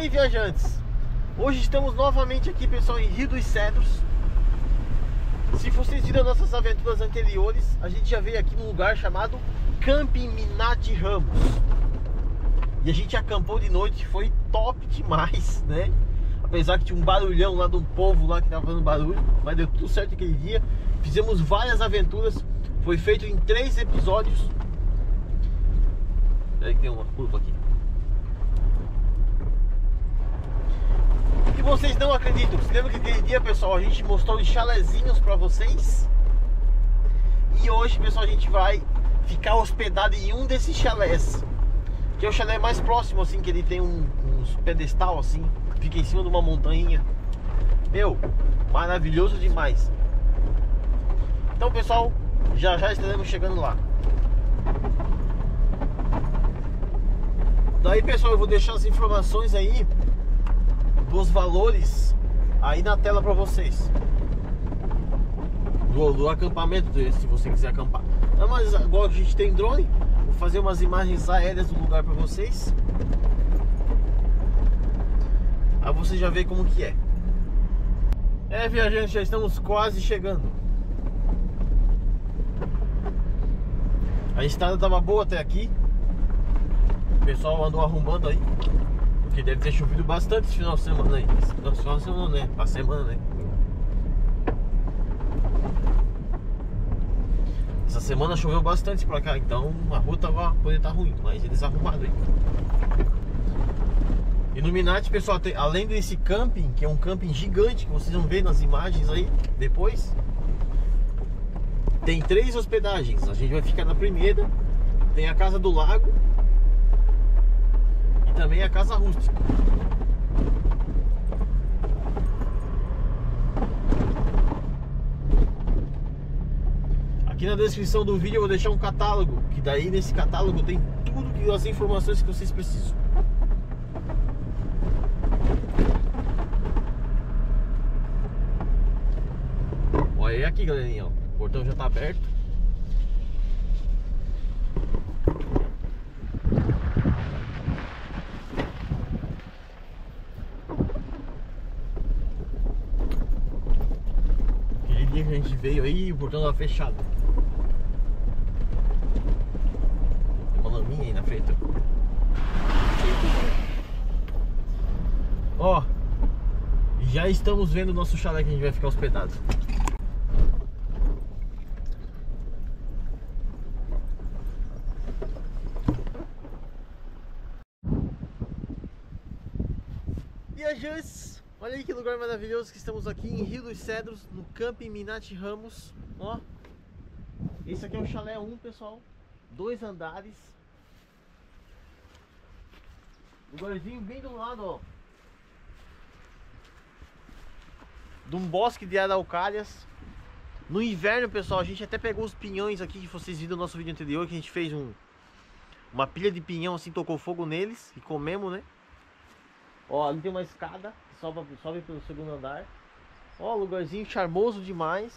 aí, viajantes? Hoje estamos novamente aqui, pessoal, em Rio dos Cedros. Se vocês viram nossas aventuras anteriores, a gente já veio aqui num lugar chamado Camping Minati Ramos. E a gente acampou de noite, foi top demais, né? Apesar que tinha um barulhão lá um povo lá que tava fazendo barulho, mas deu tudo certo aquele dia. Fizemos várias aventuras, foi feito em três episódios. Peraí que tem uma curva aqui. Que vocês não acreditam. Você lembra que aquele dia, pessoal, a gente mostrou os chalezinhos pra vocês? E hoje, pessoal, a gente vai ficar hospedado em um desses chalés. Que é o chalé mais próximo, assim, que ele tem um, uns pedestal, assim, fica em cima de uma montanha. Meu, maravilhoso demais. Então, pessoal, já já estaremos chegando lá. Daí, pessoal, eu vou deixar as informações aí dos valores aí na tela para vocês. Do, do acampamento, se você quiser acampar. Não, mas agora a gente tem drone, vou fazer umas imagens aéreas do lugar para vocês. Aí você já vê como que é. É, viajantes, já estamos quase chegando. A estrada tava boa até aqui. O pessoal andou arrumando aí. Porque deve ter chovido bastante esse final de semana aí. Não, final de semana, né? Pra semana, né? Essa semana choveu bastante pra cá, então a rua tava, poderia estar tá ruim, mas eles arrumaram aí. Illuminati, pessoal, tem, além desse camping, que é um camping gigante que vocês vão ver nas imagens aí depois, tem três hospedagens. A gente vai ficar na primeira, tem a casa do lago, também a casa rústica. Aqui na descrição do vídeo eu vou deixar um catálogo, que daí nesse catálogo tem tudo que as informações que vocês precisam. Olha aí aqui, galerinha, ó. o portão já tá aberto. Veio aí o portão tava fechado. Tem uma laminha aí na frente. Ó, já estamos vendo o nosso chalé que a gente vai ficar hospedado. Viajantes Olha aí que lugar maravilhoso que estamos aqui em Rio dos Cedros, no Camping Minati Ramos. Ó, esse aqui é o chalé 1, pessoal. Dois andares. Lugarzinho bem do lado, ó. De um bosque de araucárias. No inverno, pessoal, a gente até pegou os pinhões aqui que vocês viram no nosso vídeo anterior, que a gente fez um uma pilha de pinhão assim, tocou fogo neles e comemos, né? Ó, ali tem uma escada sobe, sobe pelo segundo andar. Ó, lugarzinho charmoso demais.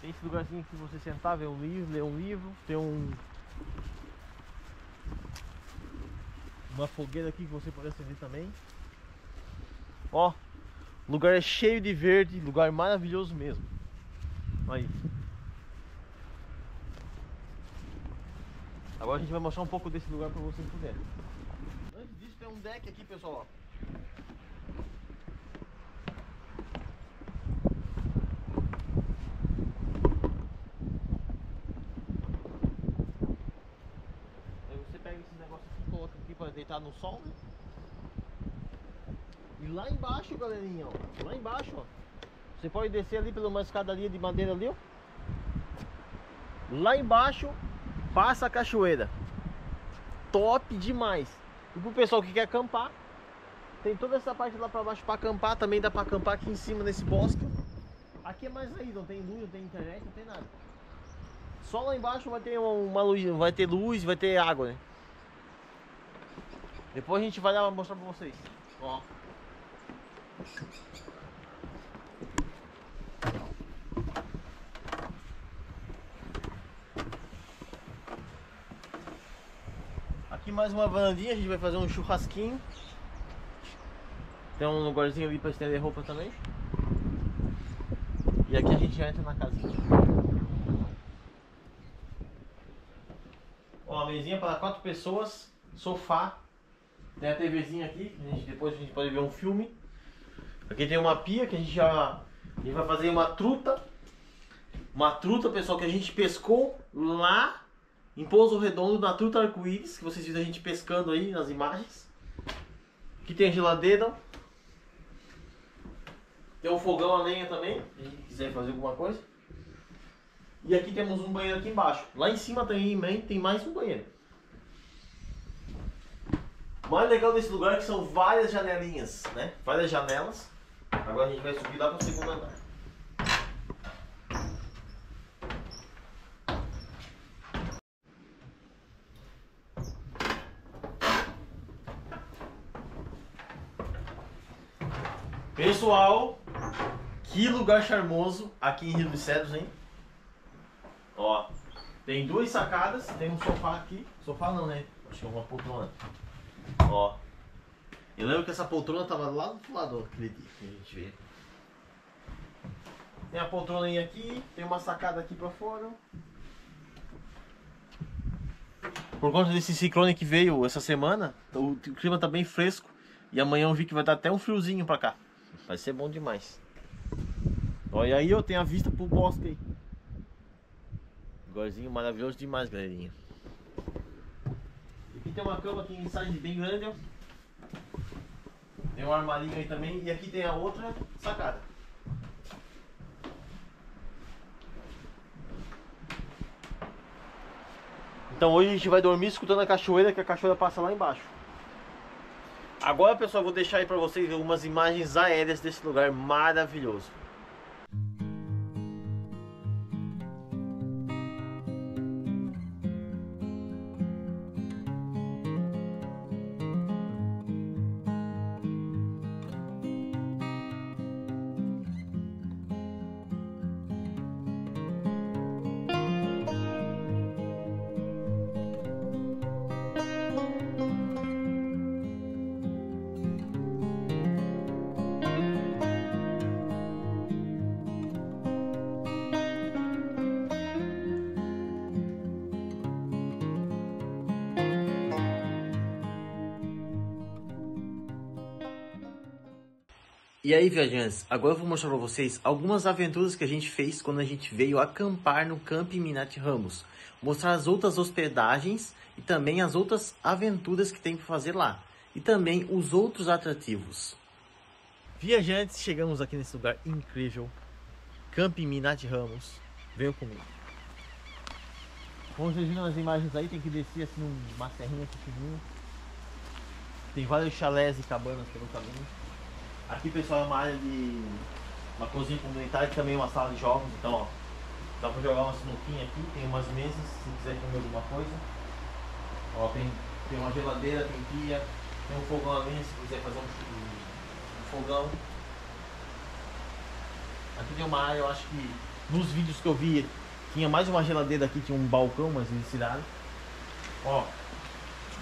Tem esse lugarzinho aqui você sentar, ver um livro, ler um livro. Tem um... Uma fogueira aqui que você pode acender também. Ó, lugar é cheio de verde, lugar maravilhoso mesmo. Aí. Agora a gente vai mostrar um pouco desse lugar para vocês puderem. Antes disso tem um deck aqui, pessoal. Aí você pega esse negócio aqui e coloca aqui para deitar no sol, né? E lá embaixo, galerinha, ó, lá embaixo, ó, você pode descer ali pela uma escadaria de madeira ali, ó. Lá embaixo Passa a cachoeira. Top demais. E pro pessoal que quer acampar, tem toda essa parte lá pra baixo pra acampar. Também dá pra acampar aqui em cima nesse bosque. Aqui é mais aí, não tem luz, não tem internet, não tem nada. Só lá embaixo vai ter uma, luz, vai ter luz, vai ter água, né? Depois a gente vai lá mostrar pra vocês. Ó. mais uma varandinha, a gente vai fazer um churrasquinho. Tem um lugarzinho ali para estender roupa também. E aqui a gente já entra na casinha. Ó, mesinha para quatro pessoas, sofá. Tem a TVzinha aqui, a gente, depois a gente pode ver um filme. Aqui tem uma pia que a gente já a gente vai fazer uma truta. Uma truta, pessoal, que a gente pescou lá em Pouso Redondo, na truta arco-íris, que vocês viram a gente pescando aí nas imagens. Aqui tem a geladeira. Tem um fogão a lenha também, se quiser fazer alguma coisa. E aqui temos um banheiro aqui embaixo. Lá em cima também tem mais um banheiro. O mais legal desse lugar é que são várias janelinhas, né? Várias janelas. Agora a gente vai subir lá para o segundo andar. Pessoal, que lugar charmoso aqui em Rio dos Cedros, hein? Ó, tem duas sacadas, tem um sofá aqui. Sofá não, né? Acho que é uma poltrona. Ó. Eu lembro que essa poltrona tava lá do outro lado aquele que a gente veio. Tem a poltrona aí aqui, tem uma sacada aqui pra fora. Por conta desse ciclone que veio essa semana, o clima tá bem fresco. E amanhã eu vi que vai dar até um friozinho pra cá. Vai ser bom demais. Olha aí, eu tenho a vista pro bosque aí. Lugarzinho maravilhoso demais, galerinha. Aqui tem uma cama aqui em bem grande, ó. Tem um armarinho aí também. E aqui tem a outra sacada. Então hoje a gente vai dormir escutando a cachoeira, que a cachoeira passa lá embaixo. Agora, pessoal, vou deixar aí pra vocês algumas imagens aéreas desse lugar maravilhoso. E aí, viajantes, agora eu vou mostrar para vocês algumas aventuras que a gente fez quando a gente veio acampar no Camping Minat Ramos. Mostrar as outras hospedagens e também as outras aventuras que tem para fazer lá. E também os outros atrativos. Viajantes, chegamos aqui nesse lugar incrível. Camping Minat Ramos. Venham comigo. Como vocês viram nas imagens aí, tem que descer assim uma serrinha pequenininha. Tem vários chalés e cabanas pelo caminho. Aqui, pessoal, é uma área de uma cozinha comunitária e também uma sala de jogos. Então, ó, dá pra jogar uma sinuquinha aqui. Tem umas mesas, se quiser comer alguma coisa. Ó, tem, tem uma geladeira, tem pia, tem um fogão ali, se quiser fazer um, um fogão. Aqui tem uma área, eu acho que nos vídeos que eu vi, tinha mais uma geladeira aqui, tinha um balcão, mas eles tiraram. Ó,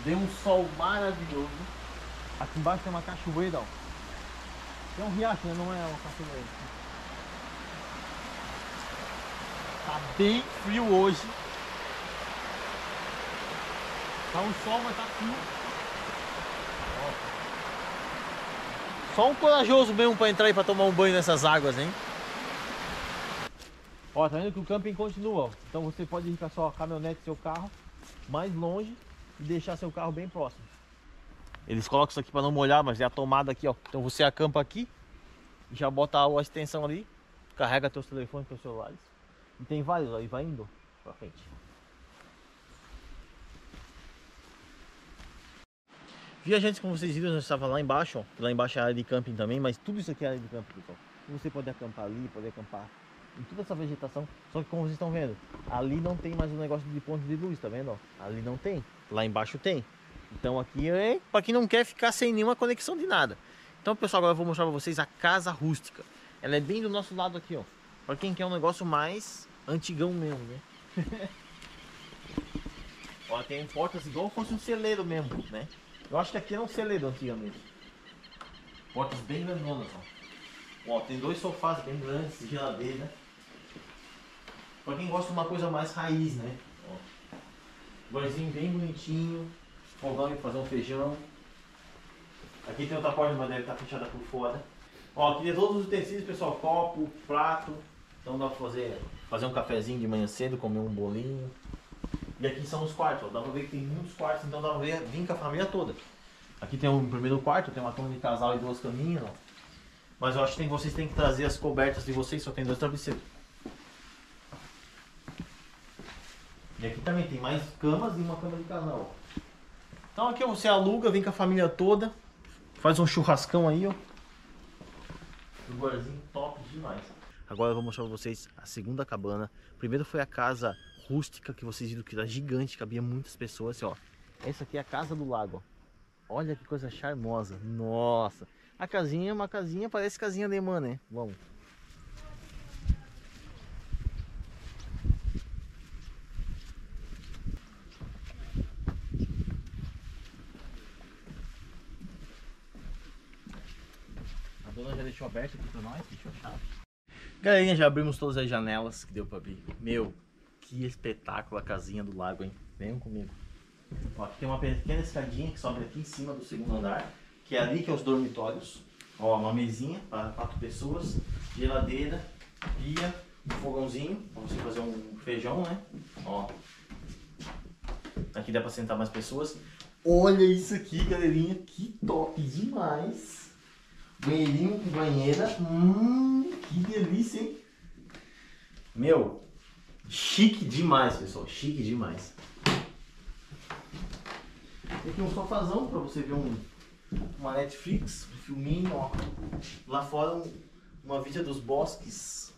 deu um sol maravilhoso. Aqui embaixo tem uma cachoeira, ó. É um riacho, né? Não é uma cachoeira. Tá bem frio hoje. Tá um sol, mas tá frio. Só um corajoso mesmo pra entrar aí pra tomar um banho nessas águas, hein? Ó, tá vendo que o camping continua, ó. Então você pode ir com a sua caminhonete, seu carro, mais longe e deixar seu carro bem próximo. Eles colocam isso aqui para não molhar, mas é a tomada aqui, ó. Então você acampa aqui, já bota a extensão ali, carrega teus telefones, teus celulares. E tem vários aí, vai indo pra frente. Viajantes, como vocês viram, eu estava lá embaixo, ó. Lá embaixo é a área de camping também, mas tudo isso aqui é área de camping, pessoal. Você pode acampar ali, pode acampar em toda essa vegetação. Só que como vocês estão vendo, ali não tem mais o um negócio de ponto de luz, tá vendo? Ali não tem. Lá embaixo tem. Então aqui é para quem não quer ficar sem nenhuma conexão de nada. Então pessoal, agora eu vou mostrar para vocês a casa rústica. Ela é bem do nosso lado aqui, ó. Para quem quer um negócio mais antigão mesmo, né? Ó, tem portas igual fosse um celeiro mesmo, né? Eu acho que aqui era um celeiro antigamente. Portas bem grandonas, ó. Ó, tem dois sofás bem grandes, geladeira. Pra quem gosta de uma coisa mais raiz, né? Ó. Bem bonitinho. Fogão para fazer um feijão. Aqui tem outra porta, mas deve estar fechada por fora. Ó, aqui tem todos os utensílios, pessoal. Copo, prato. Então dá pra fazer, fazer um cafezinho de manhã cedo, comer um bolinho. E aqui são os quartos, ó. Dá pra ver que tem muitos quartos, então dá pra ver, vir com a família toda. Aqui tem o primeiro quarto, tem uma cama de casal e duas caminhas, ó. Mas eu acho que tem, vocês têm que trazer as cobertas de vocês, só tem dois travesseiros. E aqui também tem mais camas e uma cama de casal. Então aqui você aluga, vem com a família toda, faz um churrascão aí, ó. Lugarzinho top demais. Agora eu vou mostrar pra vocês a segunda cabana. Primeiro foi a casa rústica que vocês viram que era gigante, cabia muitas pessoas, ó. Essa aqui é a casa do lago, ó. Olha que coisa charmosa. Nossa. A casinha é uma casinha, parece casinha alemã, né? Vamos. A dona já deixou aberto aqui pra nós, deixou a chave. Galerinha, já abrimos todas as janelas que deu pra abrir. Meu, que espetáculo a casinha do lago, hein? Venham comigo. Ó, aqui tem uma pequena escadinha que sobe aqui em cima do segundo andar, que é ali que é os dormitórios. Ó, uma mesinha para quatro pessoas, geladeira, pia, um fogãozinho para você fazer um feijão, né? Ó. Aqui dá para sentar mais pessoas. Olha isso aqui, galerinha, que top demais. Banheirinho com banheira. Hum, que delícia, hein? Meu, chique demais, pessoal. Chique demais. Tem aqui um sofazão para você ver um, uma Netflix, um filminho, ó. Lá fora um, uma vista dos bosques.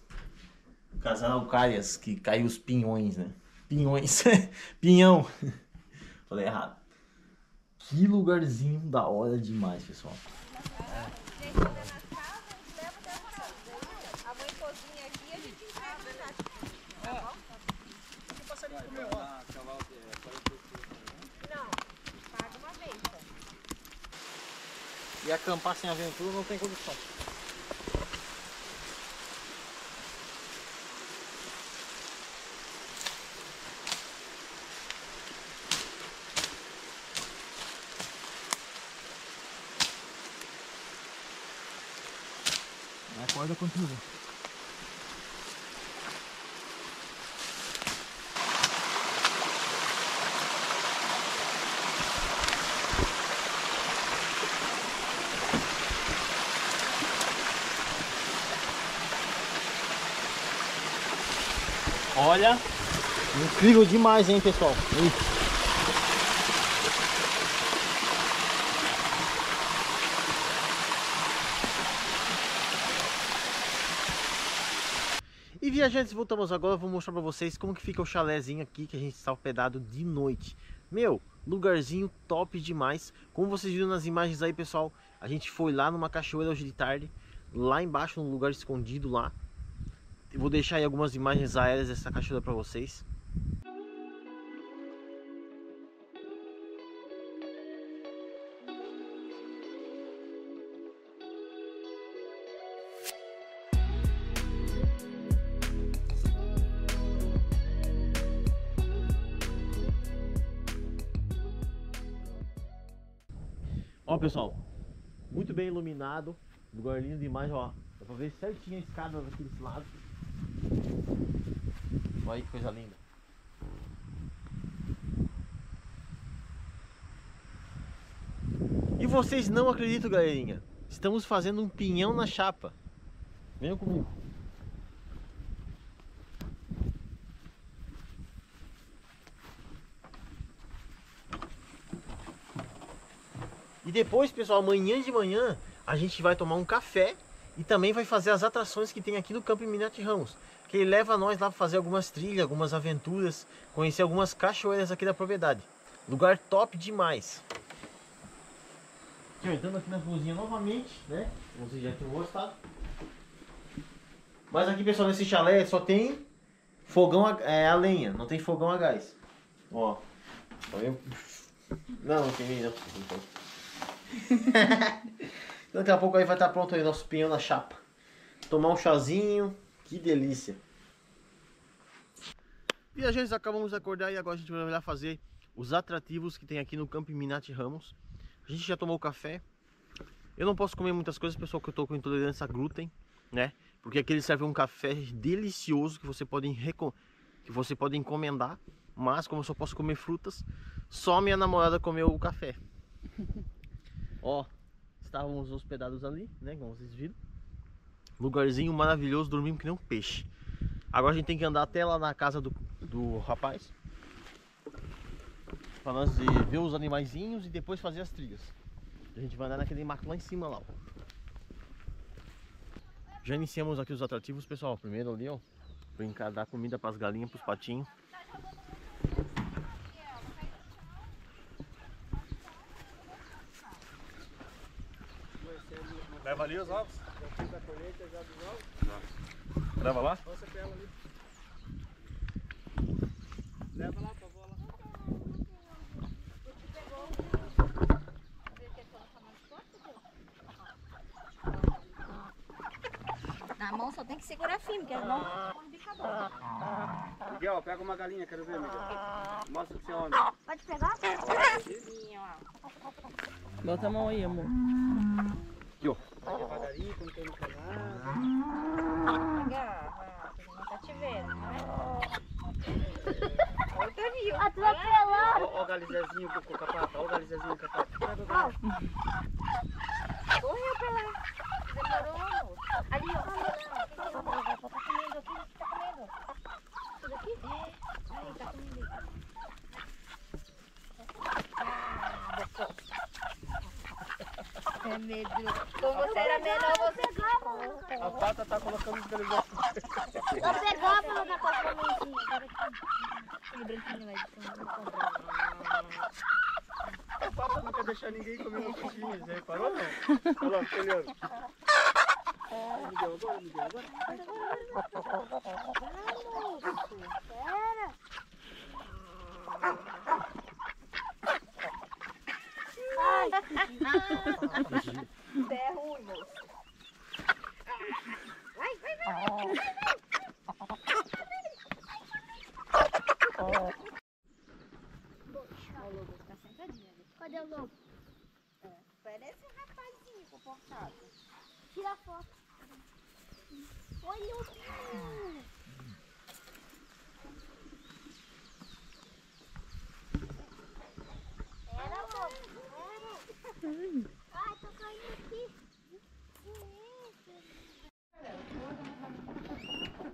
Casal Alcárias, que caiu os pinhões, né? Pinhões. Pinhão. Falei errado. Que lugarzinho da hora demais, pessoal. Aqui e acampar sem aventura não tem condição. A corda continua. Olha, incrível demais, hein, pessoal. Ui. Viajantes, voltamos agora, vou mostrar pra vocês como que fica o chalézinho aqui que a gente está hospedado de noite. Meu, lugarzinho top demais. Como vocês viram nas imagens aí, pessoal, a gente foi lá numa cachoeira hoje de tarde, lá embaixo, num lugar escondido lá. Eu vou deixar aí algumas imagens aéreas dessa cachoeira pra vocês. Iluminado, lugar lindo demais, ó. Dá pra ver certinho a escada daqui desse lado. Olha aí que coisa linda. E vocês não acreditam, galerinha? Estamos fazendo um pinhão na chapa. Venham comigo. E depois, pessoal, amanhã de manhã a gente vai tomar um café e também vai fazer as atrações que tem aqui no Campo Minati Ramos. Que ele leva nós lá para fazer algumas trilhas, algumas aventuras, conhecer algumas cachoeiras aqui da propriedade. Lugar top demais. Aqui, ó, entrando aqui na cozinha novamente, né? Vocês já tinham gostado. Mas aqui, pessoal, nesse chalé só tem fogão a, é, a lenha, não tem fogão a gás. Ó, Tá vendo? Não, não queimei não. Daqui a pouco aí vai estar pronto aí nosso pinhão na chapa. Tomar um chazinho, que delícia. Viajantes, acabamos de acordar e agora a gente vai lá fazer os atrativos que tem aqui no Campo Minati Ramos. A gente já tomou café. Eu não posso comer muitas coisas, pessoal, que eu tô com intolerância a glúten, né? Porque aqui eles servem um café delicioso que você pode, que você pode encomendar. Mas como eu só posso comer frutas, só minha namorada comeu o café. Ó, estávamos hospedados ali, né? Como vocês viram. Lugarzinho maravilhoso, dormimos que nem um peixe. Agora a gente tem que andar até lá na casa do, do rapaz. Pra nós ver os animaizinhos e depois fazer as trilhas. A gente vai andar naquele mato lá em cima lá, ó. Já iniciamos aqui os atrativos, pessoal. Primeiro ali, ó. Brincar, dar comida pras galinhas, pros patinhos. Leva ali os ovos. Leva lá? Leva lá pra avó lá. Na mão só tem que segurar firme, porque as mãos correm bicador. Miguel, pega uma galinha, quero ver, Miguel. Mostra que você é homem. Pode pegar? Bota a mão aí, amor. Devagarinho, como tem no canal. Agarra. Não tá te vendo, né? Outra viu. Atropelou. Ó, ó o galizezinho com com capata, ó o galizezinho com capata.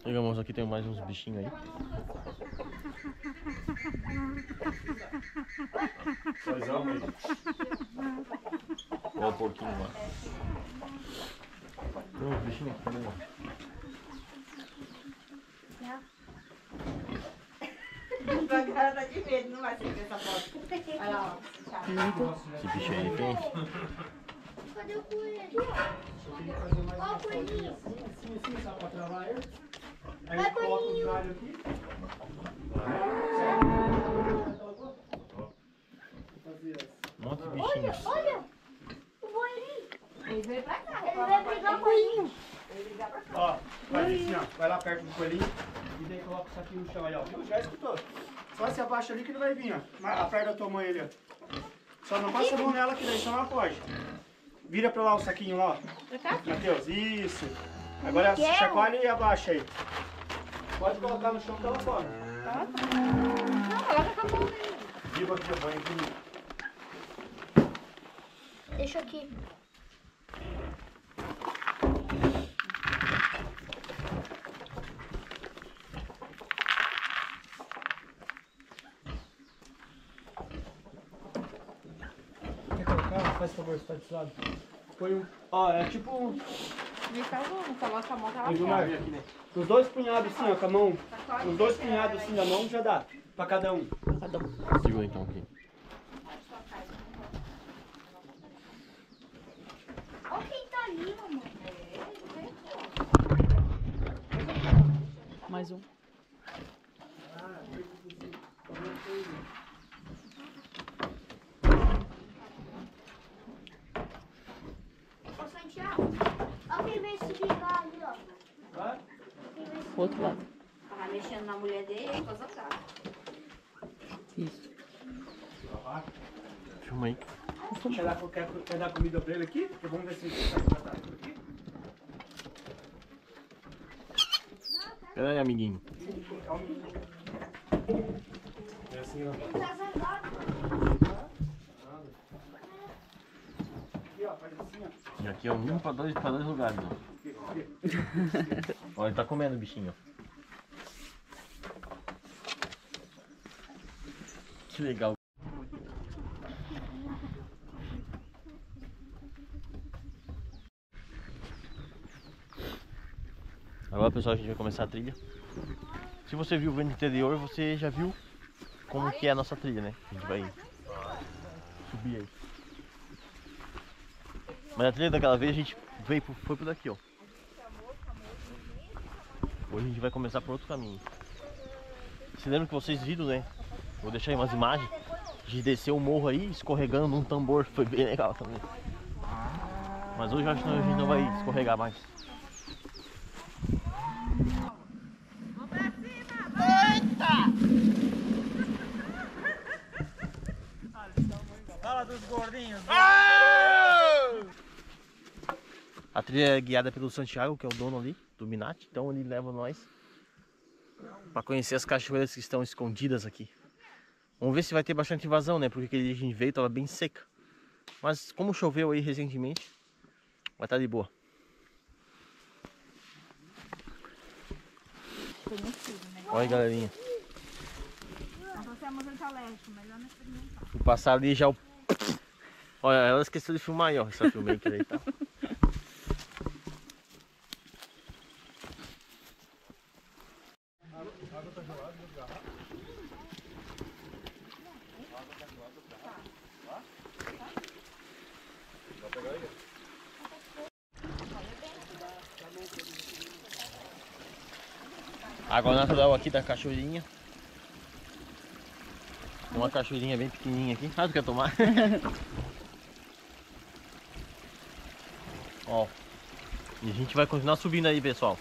Chegamos aqui, tem mais uns bichinhos aí. Olha o porquinho lá. Tem uns bichinhos aqui também. A cara tá de medo, não vai ser essa foto. Olha lá, ó. Esse bicho aí tem. Cadê o coelho? Ó o coelhinho. Sim, sim, sabe pra travar ele? Aí Vai, coloca os coelhinho. galhos aqui. Fazer monte de bichinhos. Olha. O coelhinho. Ele veio pra cá. Ele vai brigar com o coelhinho. Ó, faz assim, ó. Vai lá perto do coelhinho e daí coloca isso aqui no chão aí, ó. Viu? Já escutou? Só se abaixa ali que ele vai vir, ó. Mas Aperta a tua mãe ali, ó. Só não passa a mão nela que daí senão ela foge. Vira pra lá o saquinho lá, ó. Matheus, isso. Agora Miguel. chacoalha e abaixa aí. Pode colocar no chão que ela come. Não, coloca com a mão nele. Viva aqui, ó, banho aqui. Deixa aqui. Quer colocar? Faz favor, você tá desse lado. Põe um. Ó, é tipo um. Me salvou, não coloca a mão que ela Viu, fora. Mar? Os dois punhados assim, ó, com a mão. Os dois punhados assim da mão já dá. Pra cada um. Segura então aqui. Olha quem tá ali, mamãe. Mais um. Olha quem veio esse bigode ali, ó. Vai. Quem veio esse Pro outro lado. Tava mexendo na mulher dele, com as gatas. Isso. Filma aí. Quer dar, quer, quer dar comida pra ele aqui? Porque vamos ver se ele tratar tudo aqui. Pera aí, amiguinho. É assim, ó. Tá zangado. Aqui, ó, faz assim, ó. E aqui é um pra dois, pra dois lugares, ó. Olha, ele tá comendo o bichinho. Que legal. Agora, pessoal, a gente vai começar a trilha. Se você viu o vídeo anterior, você já viu como que é a nossa trilha, né? A gente vai subir aí. Mas a trilha daquela vez a gente veio foi por daqui, ó. Hoje a gente vai começar por outro caminho. Você lembra que vocês viram, né? Vou deixar aí umas imagens. A gente desceu o morro aí, escorregando num tambor. Foi bem legal também. Mas hoje eu acho que a gente não vai escorregar mais. Fala dos gordinhos. A trilha é guiada pelo Santiago, que é o dono ali, do Minati. Então ele leva nós para conhecer as cachoeiras que estão escondidas aqui. Vamos ver se vai ter bastante vazão, né? Porque aquele a gente veio tava bem seca. Mas como choveu aí recentemente, vai estar de boa. Olha galerinha. Vou passar ali já o... Olha, ela esqueceu de filmar aí, ó. Essa filmmaker aí, tá? Água natural aqui da cachoeirinha. Tem uma cachoeirinha bem pequenininha aqui. Ah, tu quer tomar? Ó. E a gente vai continuar subindo aí, pessoal.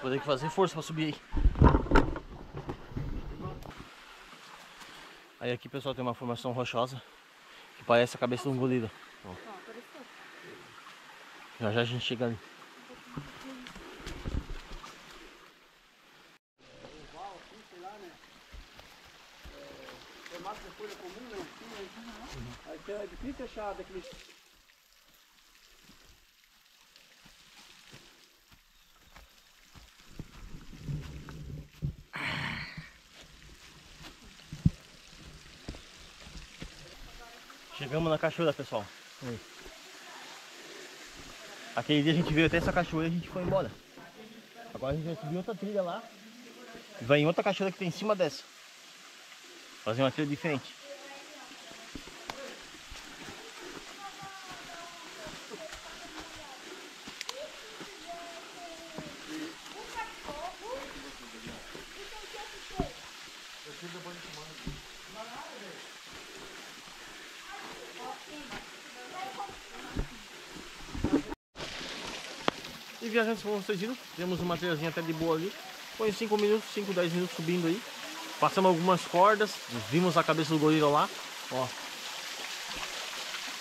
Vou ter que fazer força pra subir aí. Aí aqui, pessoal, tem uma formação rochosa que parece a cabeça de um gorila. Ó. Já já a gente chega ali. Né? É difícil achar daquele... Chegamos cachoeira, pessoal. Aí. Aquele dia a gente veio até essa cachoeira e a gente foi embora. Agora a gente vai subir outra trilha lá. E vai em outra cachoeira que tem em cima dessa. Fazer uma trilha diferente. Como vocês viram, temos uma trilhazinha até de boa ali. Foi 5 minutos, 5, 10 minutos subindo aí. Passamos algumas cordas, vimos a cabeça do gorila lá. Ó. A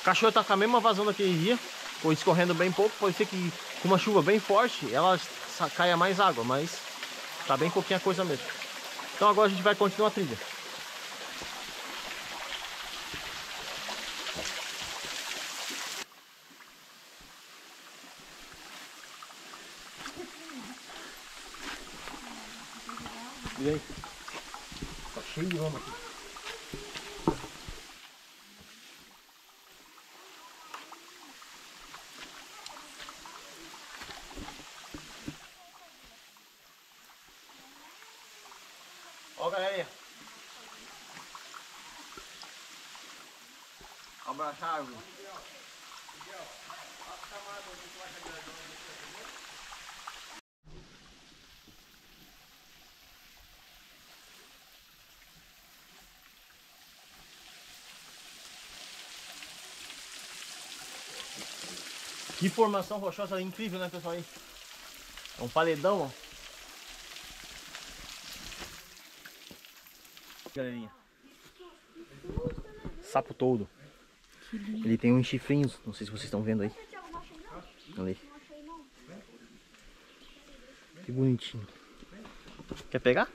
cachoeira tá com a mesma vazão daquele dia. Foi escorrendo bem pouco. Pode ser que com uma chuva bem forte ela caia mais água, mas tá bem pouquinha coisa mesmo. Então agora a gente vai continuar a trilha. E aí? Tá cheio de lama aqui. Ó, galerinha. Abraçar a árvore. Que formação rochosa incrível, né, pessoal? Aí? É um paredão, ó. Galerinha. Sapo todo. Ele tem uns chifrinhos, não sei se vocês estão vendo aí. Ali. Que bonitinho. Quer pegar?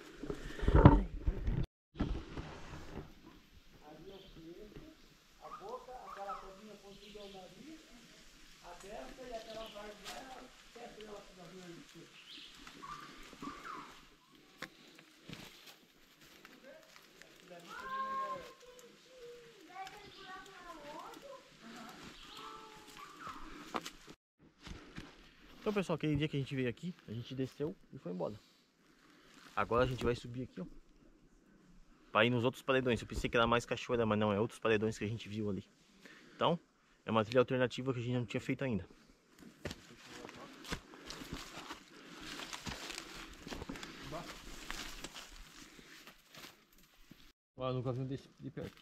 Então pessoal, aquele dia que a gente veio aqui, a gente desceu e foi embora. Agora a gente vai subir aqui, ó. Pra ir nos outros paredões. Eu pensei que era mais cachoeira, mas não, é outros paredões que a gente viu ali. Então, é uma trilha alternativa que a gente não tinha feito ainda. Eu nunca vi um desse de perto.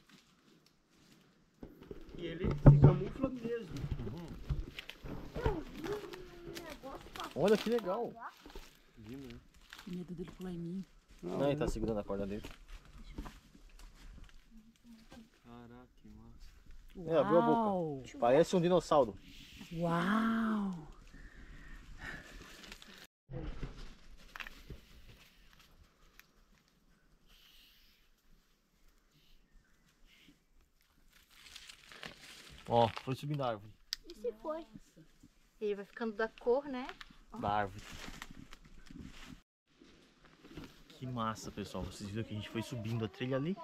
E ele se camufla mesmo. Olha que legal. Que medo dele pular em mim. Não, ele tá segurando a corda dele. Caraca, que massa. É, abriu a boca. Parece um dinossauro. Uau! Ó, foi subindo a árvore. E se foi? Ele vai ficando da cor, né? Da árvore. Que massa, pessoal. Vocês viram que a gente foi subindo a trilha ali.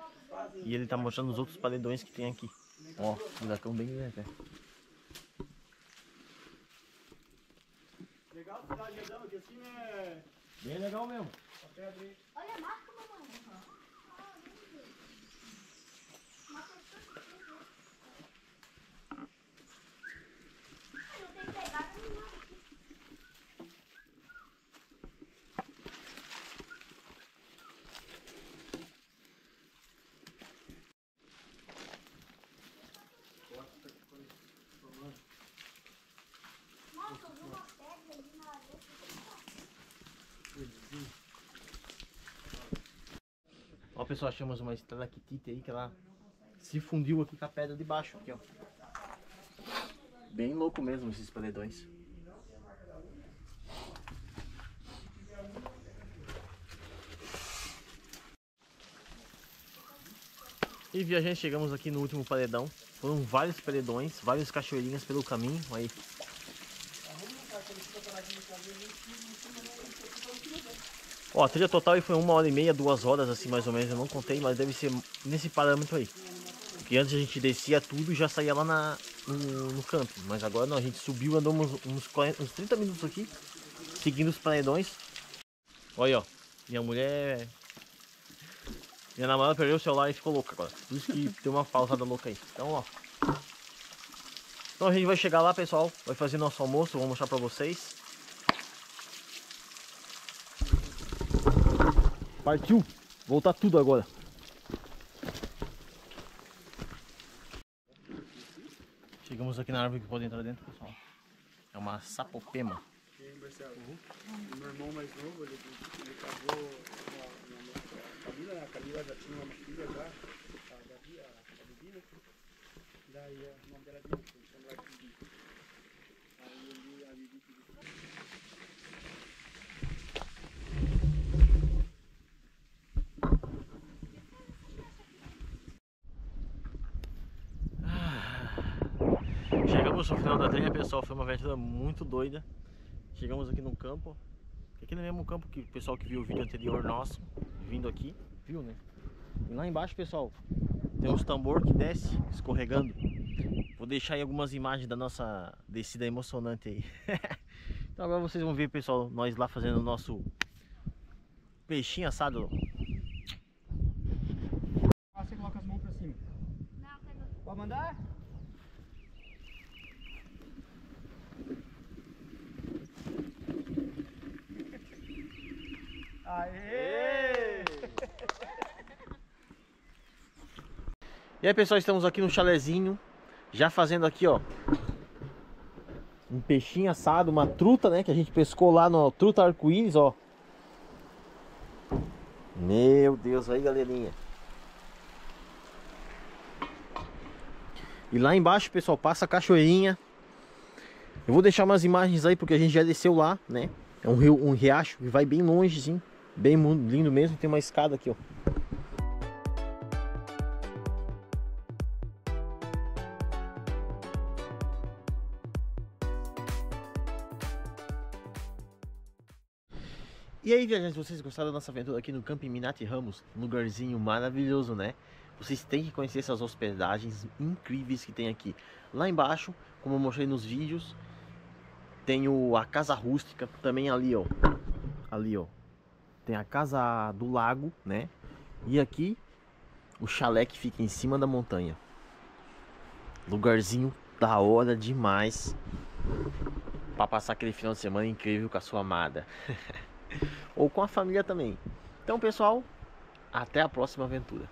E ele tá mostrando os outros paredões que tem aqui. Ó, buracão bem grande até. Legal cidade andando, que assim é. Bem legal mesmo. Olha a marca, mamãe. Não tem pegada nenhuma. Nossa, eu vi uma pedra ali na areia. Ó, pessoal, achamos uma estalactite aí que ela se fundiu aqui com a pedra de baixo. Aqui, ó. Bem louco mesmo esses paredões. E viajantes, chegamos aqui no último paredão. Foram vários paredões, várias cachoeirinhas pelo caminho. Aí. Ó, a trilha total foi uma hora e meia, duas horas assim mais ou menos, eu não contei, mas deve ser nesse parâmetro aí. Porque antes a gente descia tudo e já saía lá na, no, no. Mas agora não, a gente subiu, andou uns, uns, 40, uns 30 minutos aqui, seguindo os paredões. Olha ó, minha mulher... Minha namorada perdeu o celular e ficou louca agora. Por isso que deu uma pausada louca aí. Então, ó. Então a gente vai chegar lá, pessoal. Vai fazer nosso almoço, vou mostrar pra vocês. Partiu! Voltar tudo agora. Chegamos aqui na árvore que pode entrar dentro, pessoal. É uma sapopema. E? O meu irmão mais novo, ele, ele casou com a, Camila, né? A Camila já tinha uma filha já, a Gabi, a, a Bibi, né? Daí o nome dela é Bibi, chama ela de Bibi. Aí ele, a Bibi pediu Chegamos ao final da trilha, pessoal. Foi uma aventura muito doida. Chegamos aqui no campo. Aqui no mesmo campo que o pessoal que viu o vídeo anterior nosso, vindo aqui, viu, né? E lá embaixo, pessoal, tem uns tambor que desce escorregando. Vou deixar aí algumas imagens da nossa descida emocionante aí. então agora vocês vão ver, pessoal, nós lá fazendo o nosso peixinho assado. Ah, você coloca as mãos pra cima. Não. Pode mandar? Aê! E aí pessoal, estamos aqui no chalezinho, já fazendo aqui ó um peixinho assado, uma truta, né, que a gente pescou lá no Truta Arco-Íris, ó. Meu Deus, aí galerinha. E lá embaixo, pessoal, passa a cachoeirinha. Eu vou deixar umas imagens aí porque a gente já desceu lá, né? É um rio, um riacho que vai bem longe, sim. Bem lindo mesmo, tem uma escada aqui, ó. E aí, viajantes, vocês gostaram da nossa aventura aqui no Camping Minati Ramos? Um lugarzinho maravilhoso, né? Vocês têm que conhecer essas hospedagens incríveis que tem aqui. Lá embaixo, como eu mostrei nos vídeos, tem o, a casa rústica, também ali, ó. Ali, ó. Tem a casa do lago, né? E aqui, o chalé que fica em cima da montanha. Lugarzinho da hora demais. Pra passar aquele final de semana incrível com a sua amada. ou com a família também. Então, pessoal, até a próxima aventura.